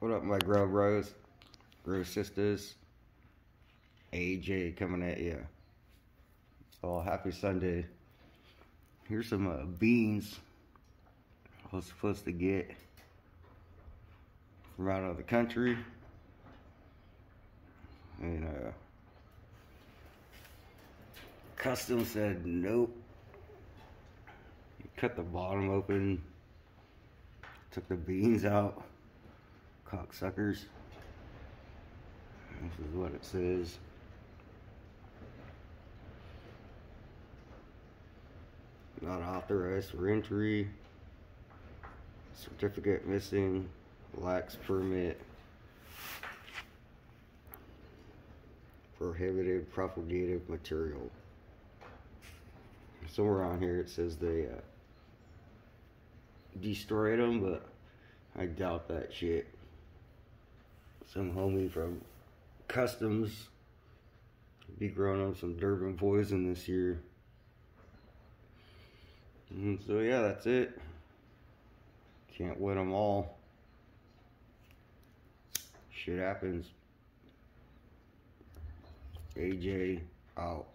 What up, my grow bros, grow sisters? AJ coming at you. Oh, happy Sunday. Here's some uh, beans I was supposed to get from out of the country. And uh, custom said nope. Cut the bottom open, took the beans out cocksuckers. This is what it says. Not authorized for entry. Certificate missing. Lacks permit. Prohibited propagative material. Somewhere on here it says they uh, destroyed them, but I doubt that shit some homie from Customs be growing up some Durban poison this year. And so yeah, that's it. Can't win them all. Shit happens. AJ out.